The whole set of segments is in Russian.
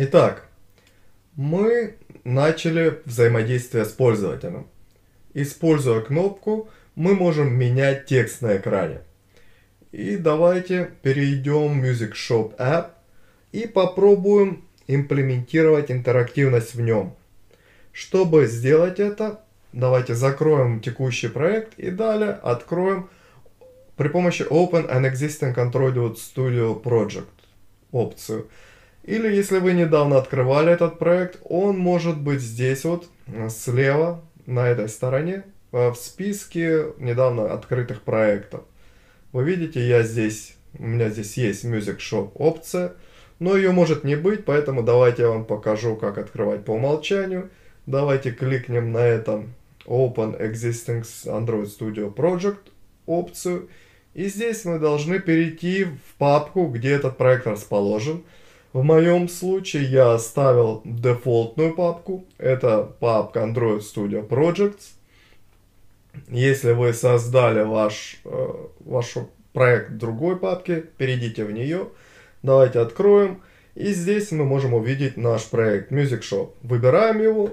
Итак, мы начали взаимодействие с пользователем. Используя кнопку, мы можем менять текст на экране. И давайте перейдем в Music Shop App и попробуем имплементировать интерактивность в нем. Чтобы сделать это, давайте закроем текущий проект и далее откроем при помощи Open an Existing Android Studio Project опцию. Или если вы недавно открывали этот проект, он может быть здесь вот слева на этой стороне в списке недавно открытых проектов. Вы видите, я здесь, у меня здесь есть Music Shop опция, но ее может не быть, поэтому давайте я вам покажу, как открывать по умолчанию. Давайте кликнем на этом Open Existing Android Studio Project опцию. И здесь мы должны перейти в папку, где этот проект расположен. В моем случае я оставил дефолтную папку. Это папка Android Studio Projects. Если вы создали ваш, э, ваш проект в другой папке, перейдите в нее. Давайте откроем. И здесь мы можем увидеть наш проект Music Shop. Выбираем его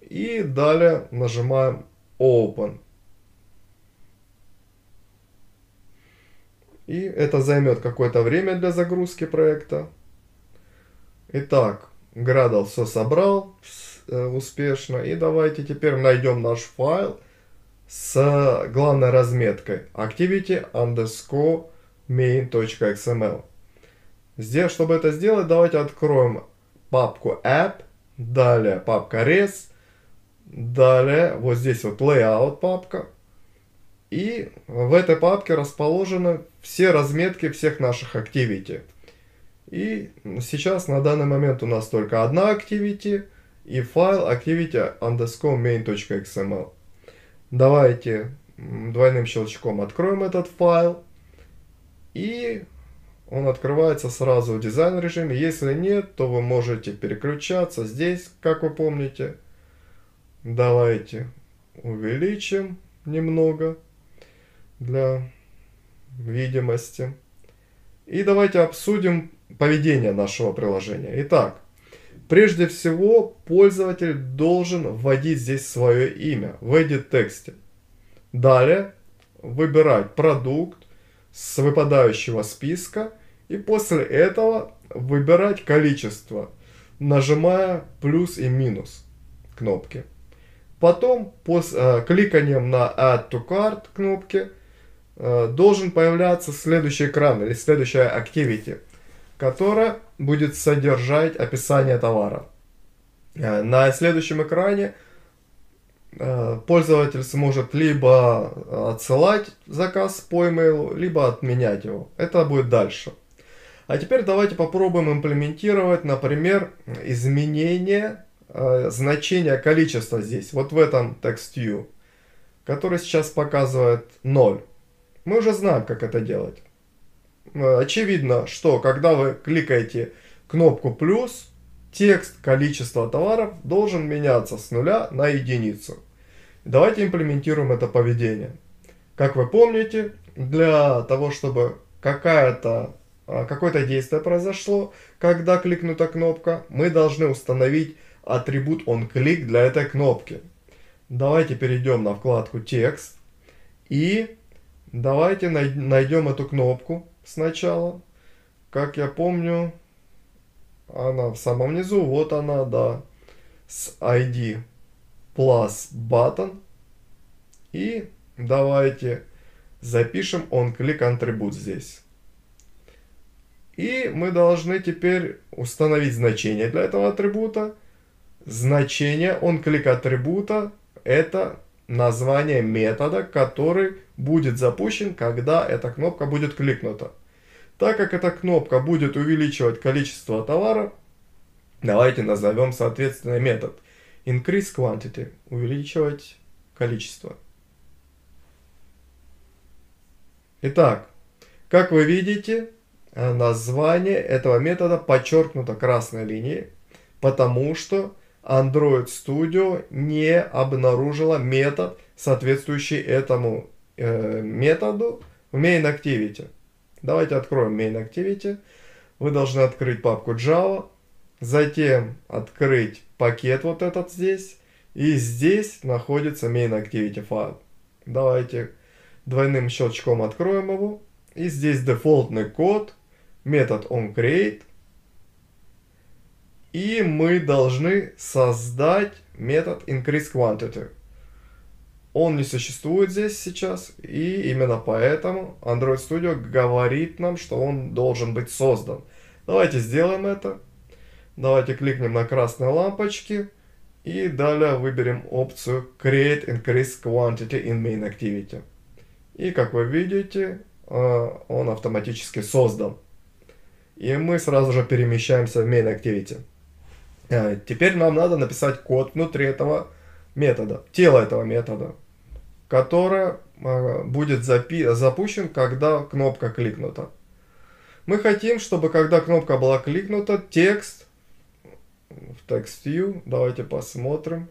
и далее нажимаем Open. И это займет какое-то время для загрузки проекта. Итак, Gradle все собрал э, успешно. И давайте теперь найдем наш файл с главной разметкой activity underscore main.xml. Здесь, чтобы это сделать, давайте откроем папку app, далее папка res, далее вот здесь вот layout папка. И в этой папке расположены все разметки всех наших activity. И сейчас на данный момент у нас только одна activity и файл activity underscore main.xml. Давайте двойным щелчком откроем этот файл. И он открывается сразу в дизайн режиме. Если нет, то вы можете переключаться здесь, как вы помните. Давайте увеличим немного для видимости. И давайте обсудим поведение нашего приложения. Итак, Прежде всего, пользователь должен вводить здесь свое имя в edit тексте. Далее выбирать продукт с выпадающего списка и после этого выбирать количество, нажимая плюс и минус кнопки. Потом после, э, кликанием на Add to Cart кнопки э, должен появляться следующий экран или следующая Activity – которая будет содержать описание товара. Э, на следующем экране э, пользователь сможет либо отсылать заказ по email, либо отменять его. Это будет дальше. А теперь давайте попробуем имплементировать, например, изменение э, значения количества здесь, вот в этом TextView, который сейчас показывает 0. Мы уже знаем, как это делать. Э, очевидно, что когда вы кликаете кнопку плюс, текст количества товаров должен меняться с нуля на единицу. Давайте имплементируем это поведение. Как вы помните, для того, чтобы какая-то а, какое-то действие произошло, когда кликнута кнопка, мы должны установить атрибут onClick для этой кнопки. Давайте перейдем на вкладку текст и давайте найдем эту кнопку сначала. Как я помню, она в самом низу, вот она, да, с ID plus button. И давайте запишем on click атрибут здесь. И мы должны теперь установить значение для этого атрибута. Значение on click атрибута это название метода, который будет запущен, когда эта кнопка будет кликнута. Так как эта кнопка будет увеличивать количество товара, давайте назовем соответственно метод increase quantity, увеличивать количество. Итак, как вы видите, название этого метода подчеркнуто красной линией, потому что Android Studio не обнаружила метод, соответствующий этому э, методу в Main Activity. Давайте откроем Main Activity. Вы должны открыть папку Java затем открыть пакет вот этот здесь, и здесь находится main activity файл. Давайте двойным щелчком откроем его, и здесь дефолтный код, метод onCreate, и мы должны создать метод increaseQuantity. Он не существует здесь сейчас, и именно поэтому Android Studio говорит нам, что он должен быть создан. Давайте сделаем это. Давайте кликнем на красные лампочки и далее выберем опцию Create Increase Quantity in Main Activity. И как вы видите, э, он автоматически создан. И мы сразу же перемещаемся в Main Activity. Э, теперь нам надо написать код внутри этого метода, тело этого метода которая будет запи запущен, когда кнопка кликнута. Мы хотим, чтобы когда кнопка была кликнута, текст в text view, давайте посмотрим.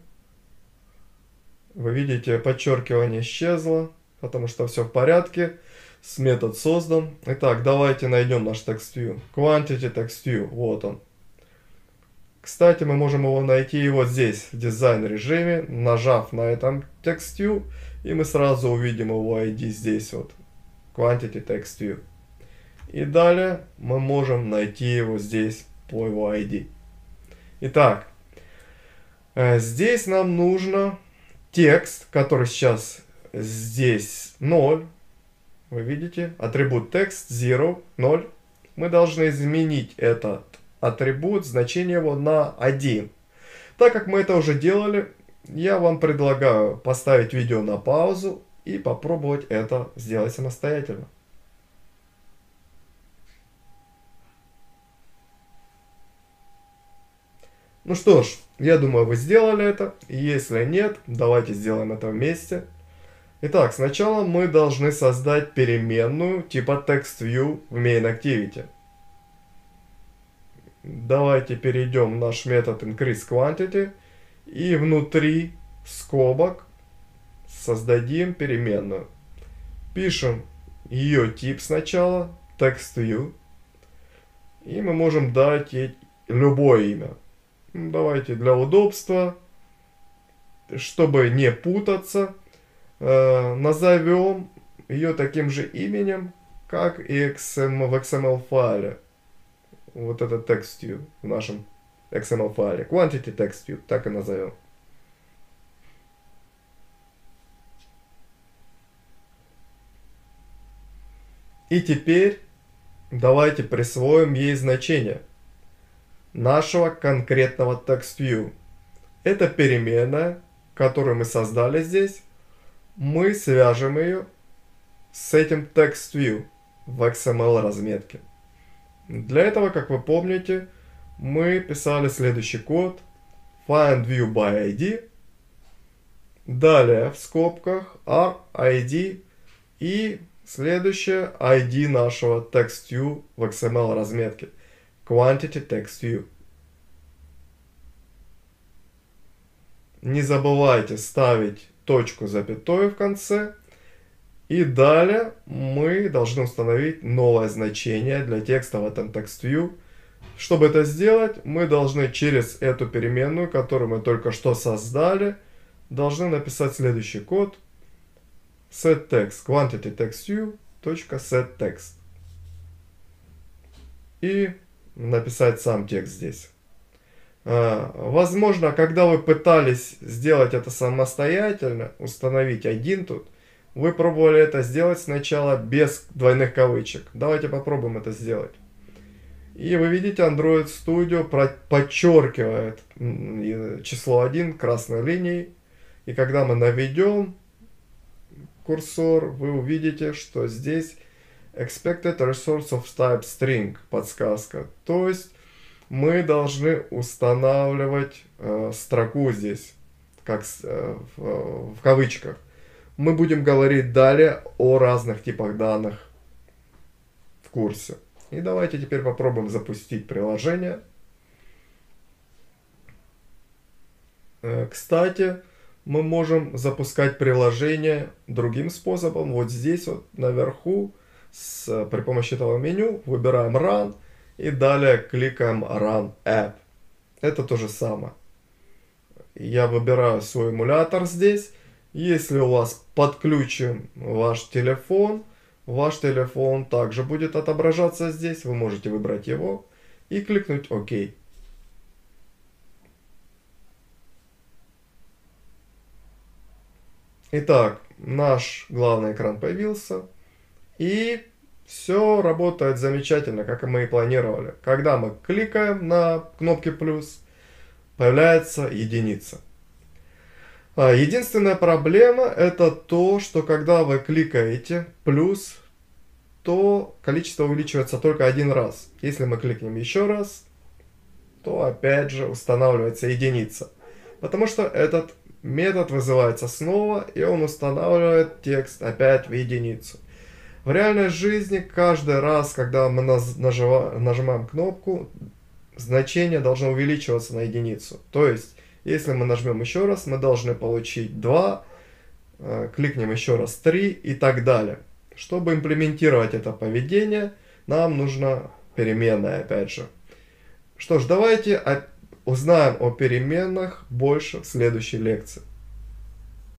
Вы видите, подчеркивание исчезло, потому что все в порядке. С метод создан. Итак, давайте найдем наш text view. Quantity text view, вот он. Кстати, мы можем его найти вот здесь, в дизайн режиме, нажав на этом text view и мы сразу увидим его ID здесь вот. Quantity Text View. И далее мы можем найти его здесь по его ID. Итак, э, здесь нам нужно текст, который сейчас здесь 0. Вы видите? Атрибут текст 0, 0. Мы должны изменить этот атрибут, значение его на 1. Так как мы это уже делали, я вам предлагаю поставить видео на паузу и попробовать это сделать самостоятельно. Ну что ж, я думаю, вы сделали это. Если нет, давайте сделаем это вместе. Итак, сначала мы должны создать переменную типа TextView в MainActivity. Давайте перейдем в наш метод IncreaseQuantity и внутри скобок создадим переменную. Пишем ее тип сначала, TextView. И мы можем дать ей любое имя. Давайте для удобства, чтобы не путаться, э, назовем ее таким же именем, как и в XML файле. Вот этот TextView в нашем XML файле. Quantity text view, так и назовем. И теперь давайте присвоим ей значение нашего конкретного text view. Это переменная, которую мы создали здесь. Мы свяжем ее с этим text view в XML разметке. Для этого, как вы помните, мы писали следующий код. Find view by ID. Далее в скобках R, ID и следующее ID нашего text view в XML разметке. Quantity text view. Не забывайте ставить точку запятой в конце. И далее мы должны установить новое значение для текста в этом text view чтобы это сделать, мы должны через эту переменную, которую мы только что создали, должны написать следующий код setText, quantityTextView.setText. И написать сам текст здесь. А, возможно, когда вы пытались сделать это самостоятельно, установить один тут, вы пробовали это сделать сначала без двойных кавычек. Давайте попробуем это сделать. И вы видите, Android Studio подчеркивает число 1 красной линией. И когда мы наведем курсор, вы увидите, что здесь expected resource of type string подсказка. То есть мы должны устанавливать э, строку здесь, как э, в, в кавычках. Мы будем говорить далее о разных типах данных в курсе. И давайте теперь попробуем запустить приложение. Э, кстати, мы можем запускать приложение другим способом. Вот здесь вот наверху с, при помощи этого меню выбираем Run и далее кликаем Run App. это то же самое. Я выбираю свой эмулятор здесь. Если у вас подключен ваш телефон, ваш телефон также будет отображаться здесь. Вы можете выбрать его и кликнуть ОК. Итак, наш главный экран появился. И все работает замечательно, как мы и планировали. Когда мы кликаем на кнопки плюс, появляется единица. А единственная проблема это то, что когда вы кликаете плюс, то количество увеличивается только один раз. Если мы кликнем еще раз, то опять же устанавливается единица. Потому что этот метод вызывается снова, и он устанавливает текст опять в единицу. В реальной жизни каждый раз, когда мы нажимаем кнопку, значение должно увеличиваться на единицу. То есть, если мы нажмем еще раз, мы должны получить 2, э, кликнем еще раз 3 и так далее. Чтобы имплементировать это поведение, нам нужна переменная опять же. Что ж, давайте узнаем о переменных больше в следующей лекции.